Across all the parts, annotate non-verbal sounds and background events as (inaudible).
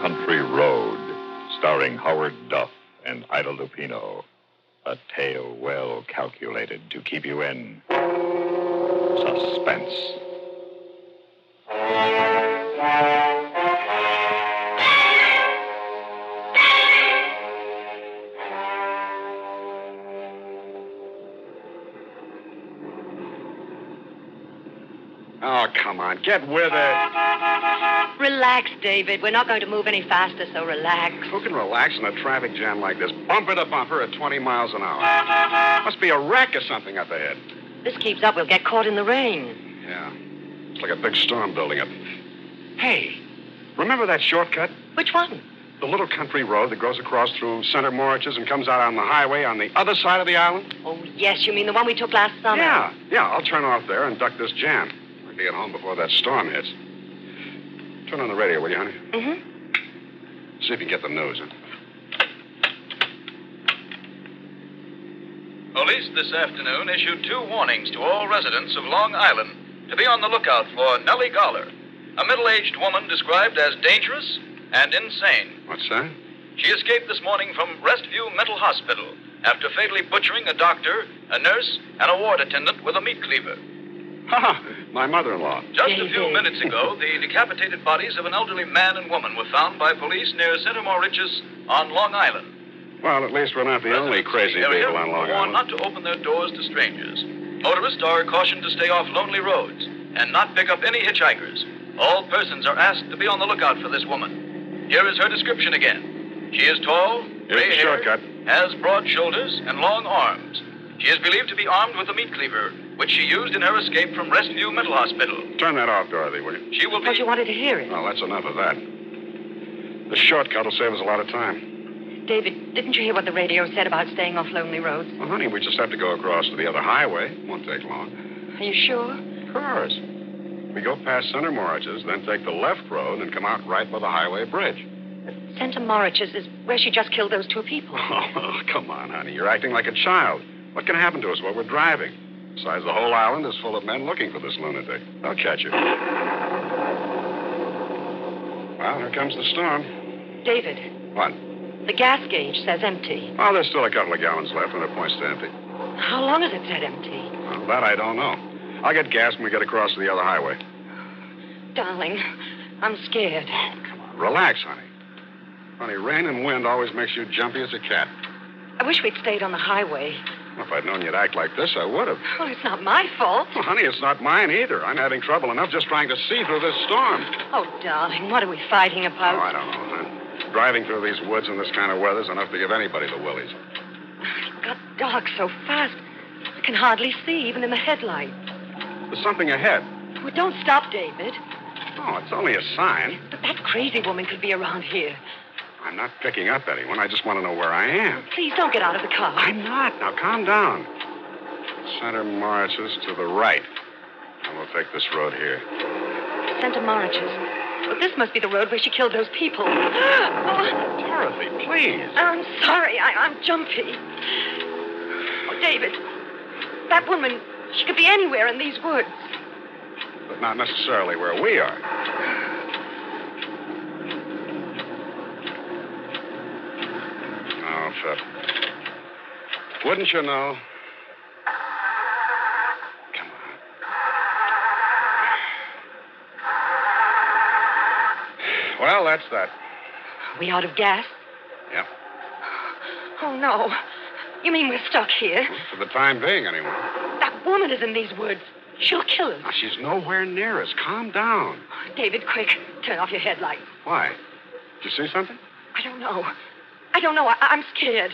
Country Road, starring Howard Duff and Ida Lupino. A tale well calculated to keep you in suspense. Oh, come on. Get with it. Relax, David. We're not going to move any faster, so relax. Who can relax in a traffic jam like this? Bumper to bumper at 20 miles an hour. Must be a wreck or something up ahead. This keeps up, we'll get caught in the rain. Yeah. It's like a big storm building up. Hey, remember that shortcut? Which one? The little country road that goes across through Center Moriches and comes out on the highway on the other side of the island? Oh, yes, you mean the one we took last summer? Yeah, yeah. I'll turn off there and duck this jam. I'll be at home before that storm hits. Turn on the radio, will you, honey? Mm-hmm. See if you get the news. Huh? Police this afternoon issued two warnings to all residents of Long Island to be on the lookout for Nellie Goller, a middle aged woman described as dangerous and insane. What's that? She escaped this morning from Restview Mental Hospital after fatally butchering a doctor, a nurse, and a ward attendant with a meat cleaver. Ha! My mother-in-law. Just a few minutes ago, the decapitated bodies of an elderly man and woman were found by police near Center Moriches on Long Island. Well, at least we're not the only crazy are people on Long Island. warned Island. not to open their doors to strangers. Motorists are cautioned to stay off lonely roads and not pick up any hitchhikers. All persons are asked to be on the lookout for this woman. Here is her description again. She is tall, Here's gray the hair, has broad shoulders and long arms. She is believed to be armed with a meat cleaver, which she used in her escape from Restview Mental Hospital. Turn that off, Dorothy, will you? She will Thought be. you wanted to hear it. Well, that's enough of that. The shortcut will save us a lot of time. David, didn't you hear what the radio said about staying off lonely roads? Well, honey, we just have to go across to the other highway. It Won't take long. Are you sure? Of course. We go past Center Moriches, then take the left road and come out right by the highway bridge. Center Moriches is where she just killed those two people. (laughs) Oh, come on, honey. You're acting like a child. What can happen to us while we're driving? Besides, the whole island is full of men looking for this lunatic. They'll catch her. Well, here comes the storm. David, What? the gas gauge says empty. Well, there's still a couple of gallons left, and it points to empty. How long has it said empty? Well, that I don't know. I'll get gas when we get across to the other highway. Darling, I'm scared. Come on, relax, honey. Honey, rain and wind always makes you jumpy as a cat. I wish we'd stayed on the highway. If I'd known you'd act like this, I would have. Well, it's not my fault. Well, honey, it's not mine either. I'm having trouble enough just trying to see through this storm. Oh, darling, what are we fighting about? Oh? I don't know. Driving through these woods in this kind of weather is enough to give anybody the willies. It got dark so fast. I can hardly see, even in the headlight. There's something ahead. Well, don't stop, David. Oh, it's only a sign. But that crazy woman could be around here. I'm not picking up anyone. I just want to know where I am. Please don't get out of the car. I'm not. Now, calm down. Center Moriches to the right. And we'll take this road here. Center Moriches. But this must be the road where she killed those people. (gasps) Oh, Dorothy, please. I'm sorry. I, I'm jumpy. Oh, David, that woman, she could be anywhere in these woods. But not necessarily where we are. Wouldn't you know? Come on. Well, that's that. Are we out of gas? Yep. Oh, no. You mean we're stuck here? For the time being, anyway. That woman is in these woods. She'll kill us. Now, she's nowhere near us. Calm down. David, quick, turn off your headlight. Why? Did you see something? I don't know. I don't know. I- I'm scared.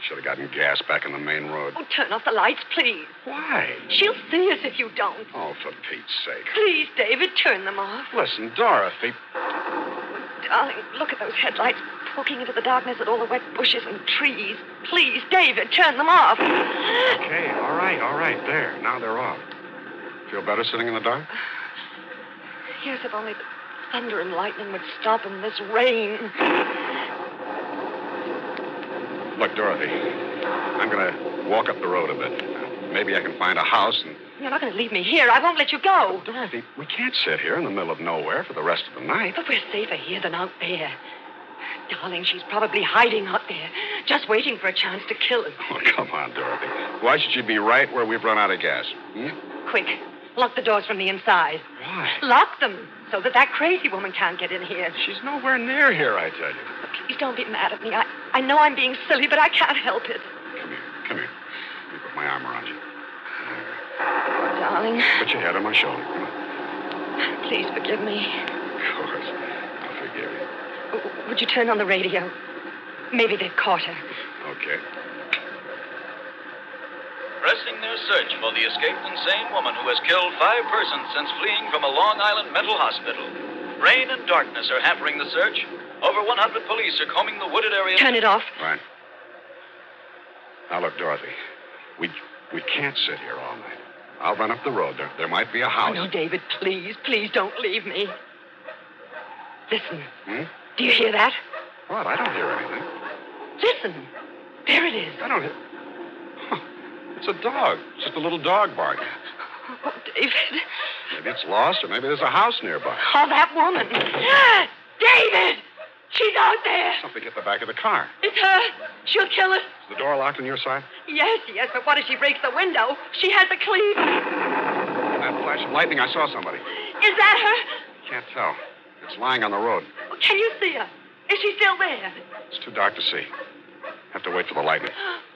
Should have gotten gas back on the main road. Oh, turn off the lights, please. Why? She'll see us if you don't. Oh, for Pete's sake. Please, David, turn them off. Listen, Dorothy. Oh, darling, look at those headlights poking into the darkness at all the wet bushes and trees. Please, David, turn them off. Okay, all right, all right. There. Now they're off. Feel better sitting in the dark? Yes, if only the thunder and lightning would stop in this rain. Look, Dorothy, I'm going to walk up the road a bit. Maybe I can find a house and You're not going to leave me here. I won't let you go. Dorothy, we can't sit here in the middle of nowhere for the rest of the night. But we're safer here than out there. Darling, she's probably hiding out there, just waiting for a chance to kill us. Oh, come on, Dorothy. Why should she be right where we've run out of gas? Hmm? Quick, lock the doors from the inside. Why? Lock them so that that crazy woman can't get in here. She's nowhere near here, I tell you. Please don't be mad at me. I, I know I'm being silly, but I can't help it. Come here. Come here. Let me put my arm around you. Oh, darling, Put your head on my shoulder. Come on. please forgive me. Of course. I'll forgive you. Would you turn on the radio? Maybe they've caught her. Okay. Pressing their search for the escaped insane woman who has killed five persons since fleeing from a Long Island mental hospital. Rain and darkness are hampering the search. Over 100 police are combing the wooded area. Turn it off. Fine. Now, look, Dorothy. We we can't sit here all night. I'll run up the road. There, there might be a Oh, house. no, David, please, please don't leave me. Listen. Hmm? Do you hear that? What? I don't hear anything. Listen. There it is. I don't hear. It's a dog. It's just a little dog barking. Oh, David. Maybe it's lost, or maybe there's a house nearby. Oh, that woman. (gasps) David! She's out there. Something hit the back of the car. It's her. She'll kill us. Is the door locked on your side? Yes, yes, but what if she breaks the window? She has the key. That flash of lightning, I saw somebody. Is that her? Can't tell. It's lying on the road. Can you see her? Is she still there? It's too dark to see. Have to wait for the lightning. (gasps)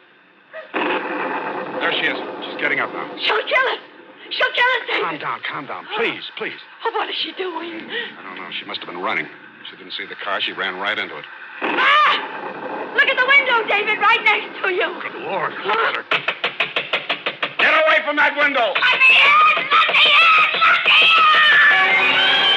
There she is. She's getting up now. She'll kill us. She'll kill us, David. Calm down, calm down. Please, please. Oh, what is she doing? I don't know. She must have been running. She didn't see the car. She ran right into it. Ah! Look at the window, David, right next to you. Good Lord. Look at her. Get away from that window. Let me in! Let me in! Let me in!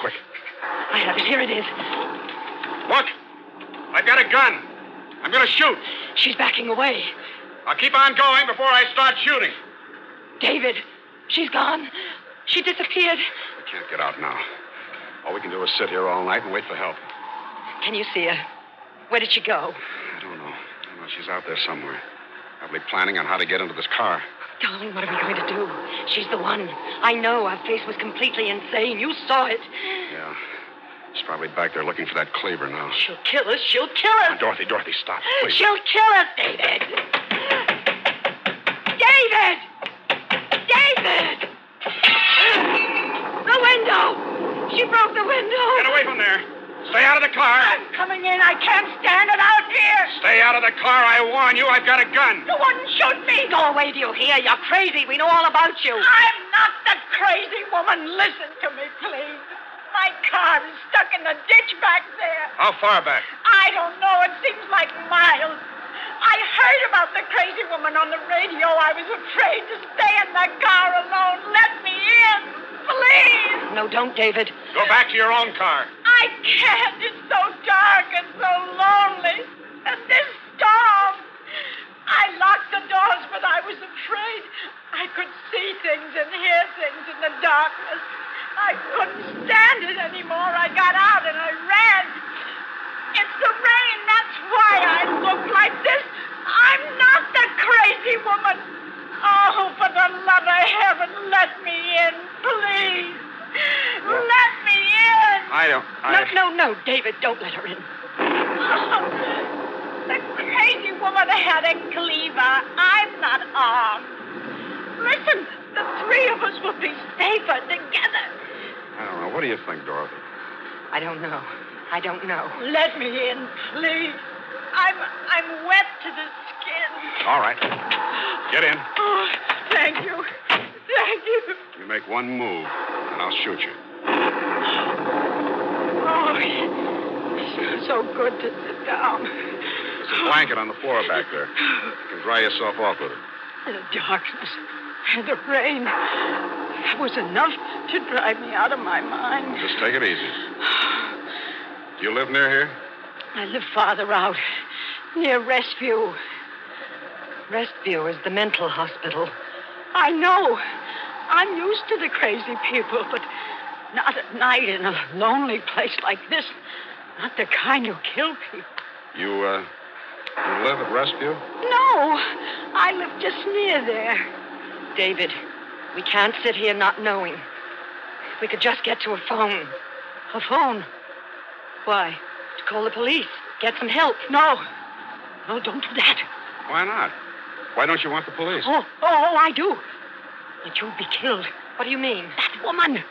Quick. I have it. Here it is. Look. I've got a gun. I'm going to shoot. She's backing away. I'll keep on going before I start shooting. David, she's gone. She disappeared. We can't get out now. All we can do is sit here all night and wait for help. Can you see her? Where did she go? I don't know. I don't know. She's out there somewhere. Probably planning on how to get into this car. Darling, what are we going to do? She's the one. I know her face was completely insane. You saw it. Yeah. She's probably back there looking for that cleaver now. She'll kill us. She'll kill us. Dorothy, Dorothy, stop. Please. She'll kill us. David! David! Stay out of the car. I'm coming in. I can't stand it out here. Stay out of the car. I warn you. I've got a gun. You wouldn't shoot me. Go away, do you hear? You're crazy. We know all about you. I'm not the crazy woman. Listen to me, please. My car is stuck in the ditch back there. How far back? I don't know. It seems like miles. I heard about the crazy woman on the radio. I was afraid to stay in the car alone. Let me in, please. No, don't, David. Go back to your own car. I can't. It's so dark and so lonely. And this storm. I locked the doors, but I was afraid. I could see things and hear things in the darkness. I couldn't stand it anymore. I got out and I ran. It's the rain. That's why I look like this. I'm not the crazy woman. Oh, for the love of heaven, let me in, please. Let me in. I don't. I... No, no, no, David, don't let her in. Oh, (laughs) the crazy woman had a cleaver. I'm not armed. Listen, the three of us will be safer together. I don't know. What do you think, Dorothy? I don't know. I don't know. Let me in, please. I'm I'm wet to the skin. All right. Get in. Oh, thank you. Thank you. You make one move, and I'll shoot you. Oh, it's so good to sit down. There's a blanket on the floor back there. You can dry yourself off with it. The darkness and the rain. That was enough to drive me out of my mind. Just take it easy. Do you live near here? I live farther out, near Restview. Restview is the mental hospital. I know. I'm used to the crazy people, but not at night in a lonely place like this. Not the kind who kill people. You, uh, you live at Restview? No, I live just near there. David, we can't sit here not knowing. If we could just get to a phone. A phone? Why? To call the police. Get some help. No. No, don't do that. Why not? Why don't you want the police? Oh, oh, oh, I do. But you'll be killed. What do you mean? That woman.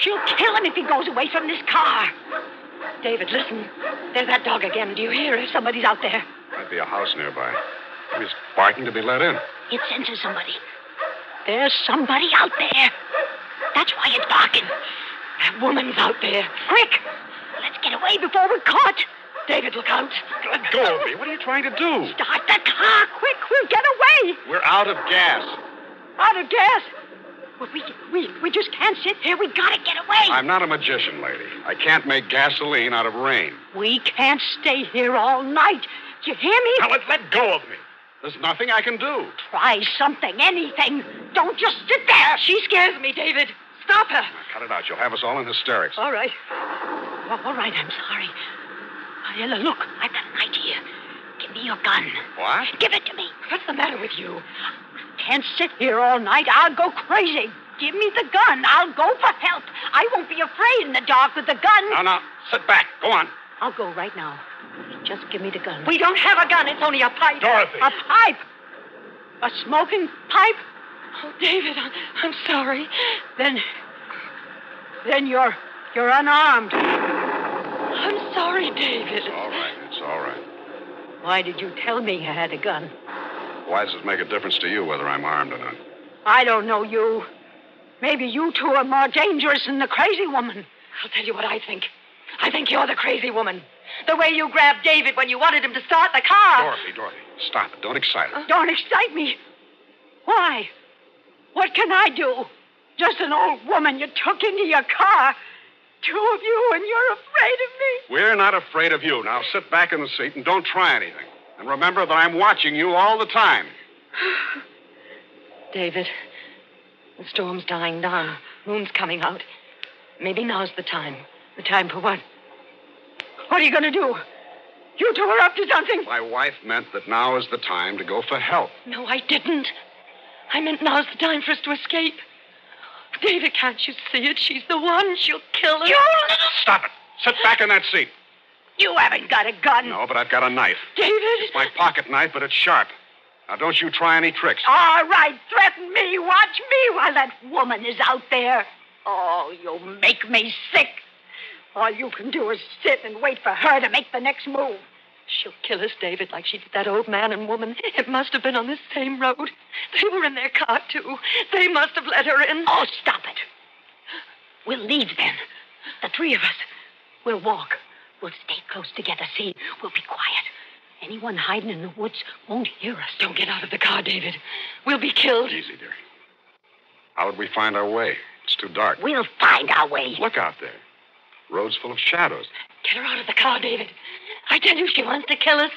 She'll kill him if he goes away from this car. David, listen. There's that dog again. Do you hear it? Somebody's out there. Might be a house nearby. He's barking to be let in. It senses somebody. There's somebody out there. That's why it's barking. That woman's out there. Quick! Let's get away before we're caught. David, look out. Let go of me. What are you trying to do? Start the car, quick! We'll get away. We're out of gas. Out of gas. Well, we, we, we just can't sit here. We gotta get away. I'm not a magician, lady. I can't make gasoline out of rain. We can't stay here all night. Do you hear me? Now let, let go of me. There's nothing I can do. Try something, anything. Don't just sit there. Ah, she scares me, David. Stop her. Now, cut it out. You'll have us all in hysterics. All right. Oh, all right, I'm sorry. Oh, Ella, look, I've got an idea. Give me your gun. What? Give it to me. What's the matter with you? Can't sit here all night. I'll go crazy. Give me the gun. I'll go for help. I won't be afraid in the dark with the gun. No, now, sit back. Go on. I'll go right now. Just give me the gun. We don't have a gun. It's only a pipe. Dorothy. A pipe. A smoking pipe? Oh, David, I'm, I'm sorry. Then. Then you're. You're unarmed. I'm sorry, David. It's all right. It's all right. Why did you tell me you had a gun? Why does it make a difference to you whether I'm armed or not? I don't know you. Maybe you two are more dangerous than the crazy woman. I'll tell you what I think. I think you're the crazy woman. The way you grabbed David when you wanted him to start the car. Dorothy, Dorothy, stop it. Don't excite her. Don't excite me. Why? What can I do? Just an old woman you took into your car. Two of you, and you're afraid of me. We're not afraid of you. Now sit back in the seat and don't try anything. And remember that I'm watching you all the time. (sighs) David, the storm's dying down. Moon's coming out. Maybe now's the time. The time for what? What are you going to do? You two are up to something. My wife meant that now is the time to go for help. No, I didn't. I meant now's the time for us to escape. David, can't you see it? She's the one. She'll kill us. You little... Stop it. Sit back in that seat. You haven't got a gun. No, but I've got a knife. David! It's my pocket knife, but it's sharp. Now, don't you try any tricks. All right, threaten me. Watch me while that woman is out there. Oh, you make me sick. All you can do is sit and wait for her to make the next move. She'll kill us, David, like she did that old man and woman. It must have been on this same road. They were in their car, too. They must have let her in. Oh, stop it. We'll leave then. The three of us. We'll walk. We'll stay close together. See, we'll be quiet. Anyone hiding in the woods won't hear us. Don't get out of the car, David. We'll be killed. Easy, dear. How would we find our way? It's too dark. We'll find our way. Look out there. Road's full of shadows. Get her out of the car, David. I tell you, she wants to kill us.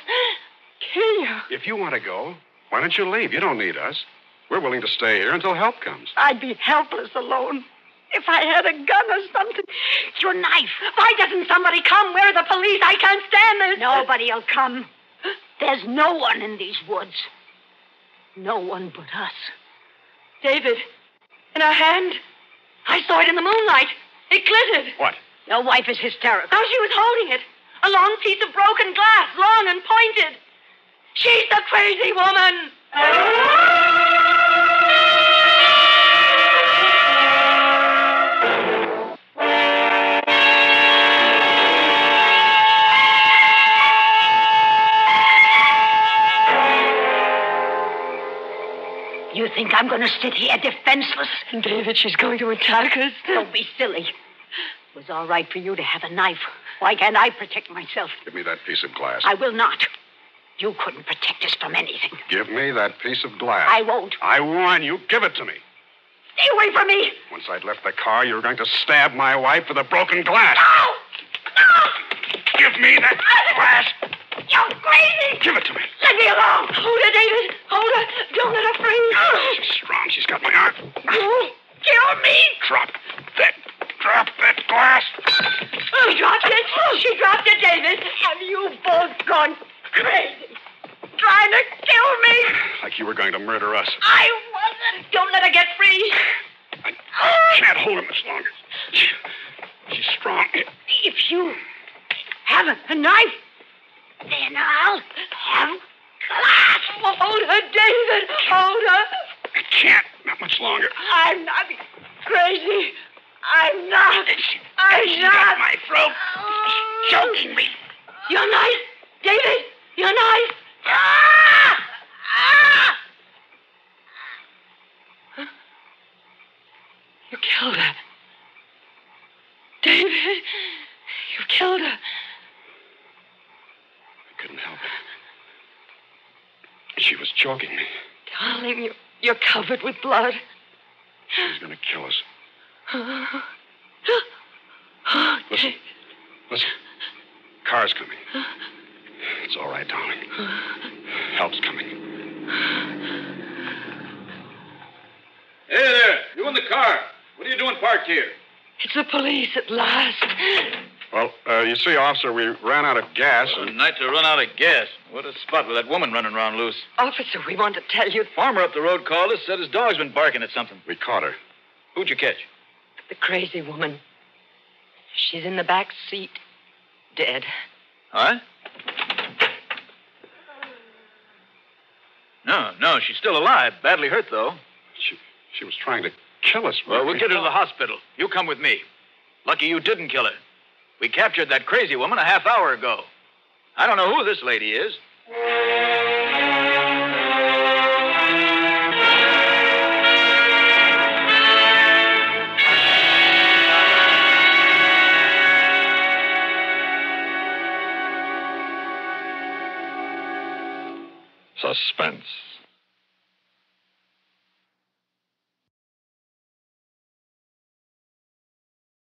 Kill you. If you want to go, why don't you leave? You don't need us. We're willing to stay here until help comes. I'd be helpless alone. If I had a gun or something. Your knife. Why doesn't somebody come? Where are the police? I can't stand this. Nobody'll come. There's no one in these woods. No one but us. David, in her hand. I saw it in the moonlight. It glittered. What? Your wife is hysterical. How she was holding it. A long piece of broken glass, long and pointed. She's the crazy woman. Think I'm going to sit here defenseless? David, she's going to attack us. Don't be silly. It was all right for you to have a knife. Why can't I protect myself? Give me that piece of glass. I will not. You couldn't protect us from anything. Give me that piece of glass. I won't. I warn you, give it to me. Stay away from me. Once I'd left the car, you were going to stab my wife with a broken glass. No! No! Give me that glass. You're crazy! Give it to me. Let me alone! Hold her, David. Hold her. Don't let her free. She's strong. She's got my arm. Kill me! Drop that. Drop that glass. Oh, she dropped it. Oh, she dropped it, David. Have you both gone crazy? Trying to kill me? Like you were going to murder us. I wasn't. Don't let her get free. I can't hold her much longer. She's strong. If you have a knife, then I'll have glass. Hold her, David. Hold her. I can't. Not much longer. I'm not crazy. I'm not. I'm She not. my throat. Choking me. Your knife. David, your knife. Ah! Ah! You killed her. David, you killed her. I couldn't help it. She was choking me. Darling, you, you're covered with blood. She's going to kill us. Oh, (gasps) Listen. Listen. Car's coming. It's all right, darling. Help's coming. Hey there, you in the car. What are you doing parked here? It's the police at last. Well, uh, you see, officer, we ran out of gas. A And... night to run out of gas. What a spot with that woman running around loose. Officer, we want to tell you Farmer up the road called us, said his dog's been barking at something. We caught her. Who'd you catch? the crazy woman. She's in the back seat, dead. Huh? No, no, she's still alive. Badly hurt, though. She, she was trying to kill us. Well, we'll get her to the hospital. You come with me. Lucky you didn't kill her. We captured that crazy woman a half hour ago. I don't know who this lady is. Suspense,